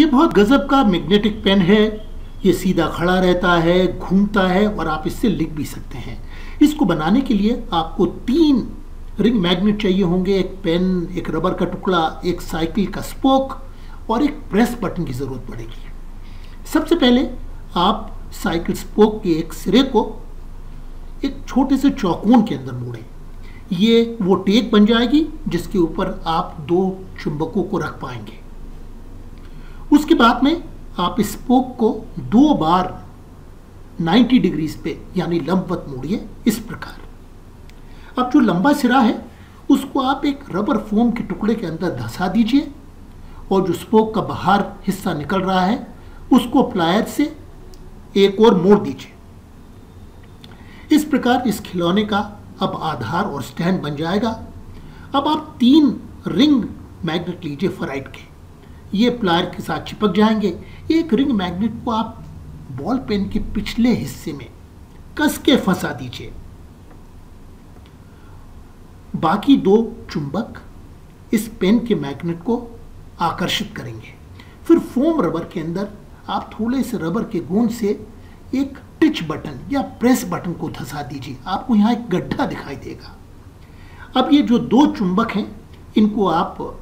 ये बहुत गजब का मैग्नेटिक पेन है। ये सीधा खड़ा रहता है, घूमता है और आप इससे लिख भी सकते हैं। इसको बनाने के लिए आपको तीन रिंग मैग्नेट चाहिए होंगे। एक पेन, एक रबर का टुकड़ा, एक साइकिल का स्पोक और एक प्रेस बटन की ज़रूरत पड़ेगी। सबसे पहले आप साइकिल स्पोक के एक सिरे को एक छोटे से चौकोन के अंदर मोड़ें। ये वो टेक बन जाएगी जिसके ऊपर आप दो चुंबकों को रख पाएँगे। उसके बाद में आप इस स्पोक को दो बार 90 डिग्रीज पे, यानी लंबवत मोड़िए, इस प्रकार। अब जो लंबा सिरा है, उसको आप एक रबर फोम के टुकड़े के अंदर धसा दीजिए और जो स्पोक का बाहर हिस्सा निकल रहा है, उसको प्लायर से एक और मोड़ दीजिए। इस प्रकार इस खिलौने का अब आधार और स्टैंड बन जाएगा। अब आप तीन रिंग मैग्नेट लीजिए फराइट के। ये प्लायर के साथ चिपक जाएँगे। एक रिंग मैग्नेट को आप बॉल पेन के पिछले हिस्से में कस के फंसा दीजिए। बाकी दो चुंबक इस पेन के मैग्नेट को आकर्षित करेंगे। फिर फोम रबर के अंदर आप थोड़े से रबर के गोंद से एक टिच बटन या प्रेस बटन को धसा दीजिए। आपको यहाँ एक गड्ढा दिखाई देगा। अब ये जो दो चुंबक हैं, इनको आप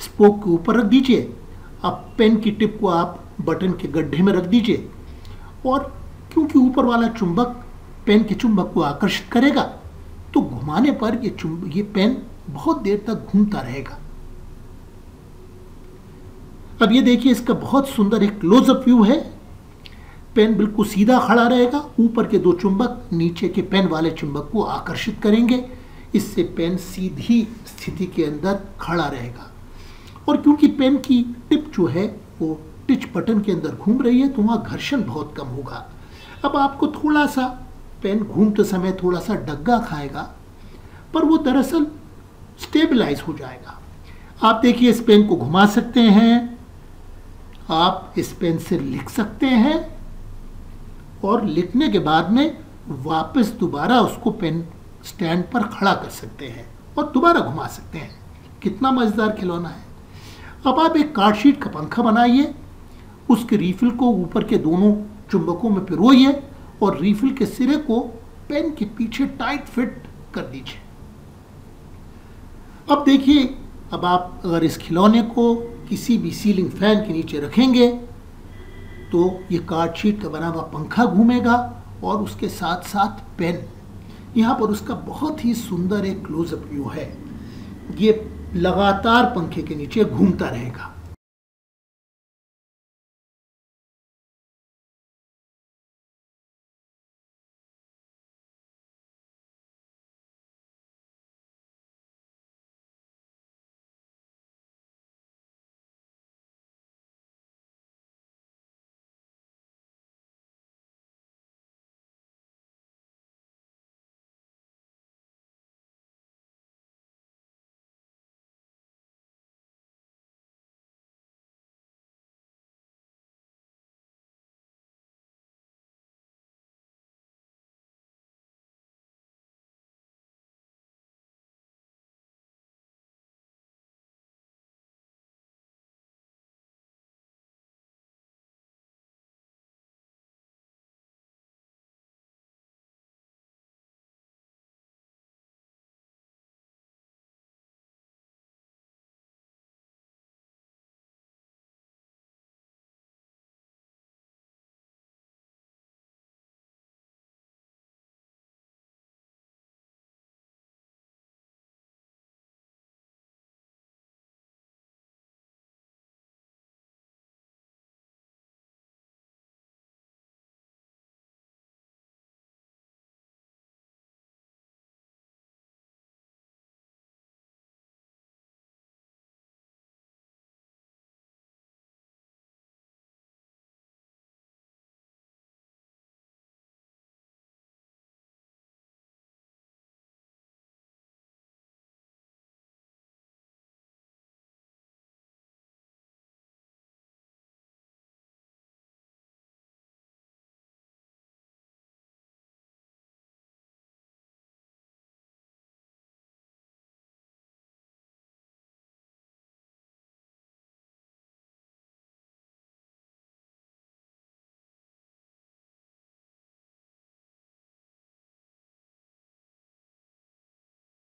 स्पोक के ऊपर रख दीजिए। अब पेन की टिप को आप बटन के गड्ढे में रख दीजिए और क्योंकि ऊपर वाला चुंबक पेन के चुंबक को आकर्षित करेगा तो घुमाने पर ये चुंब, ये पेन बहुत देर तक घूमता रहेगा। अब ये देखिए, इसका बहुत सुंदर एक क्लोजअप व्यू है। पेन बिल्कुल सीधा खड़ा रहेगा। ऊपर के दो चुंबक नीचे के पेन वाले चुंबक को आकर्षित करेंगे। इससे पेन सीधी स्थिति के अंदर खड़ा रहेगा। और क्योंकि पेन की टिप जो है, वो टिच बटन के अंदर घूम रही है तो वहाँ घर्षण बहुत कम होगा। अब आपको थोड़ा सा पेन घूमते समय थोड़ा सा डग्गा खाएगा, पर वो दरअसल स्टेबलाइज हो जाएगा। आप देखिए, इस पेन को घुमा सकते हैं, आप इस पेन से लिख सकते हैं और लिखने के बाद में वापस दोबारा उसको पेन स्टैंड पर खड़ा कर सकते हैं और दोबारा घुमा सकते हैं। कितना मज़ेदार खिलौना है। अब आप एक कार्डशीट का पंखा बनाइए, उसके रीफिल को ऊपर के दोनों चुंबकों में पिरोइए और रीफिल के सिरे को पेन के पीछे टाइट फिट कर दीजिए। अब देखिए, अब आप अगर इस खिलौने को किसी भी सीलिंग फ़ैन के नीचे रखेंगे तो ये कार्ड शीट का बना हुआ पंखा घूमेगा और उसके साथ साथ पेन यहाँ पर उसका बहुत ही सुंदर एक क्लोजअप व्यू है। ये लगातार पंखे के नीचे घूमता रहेगा।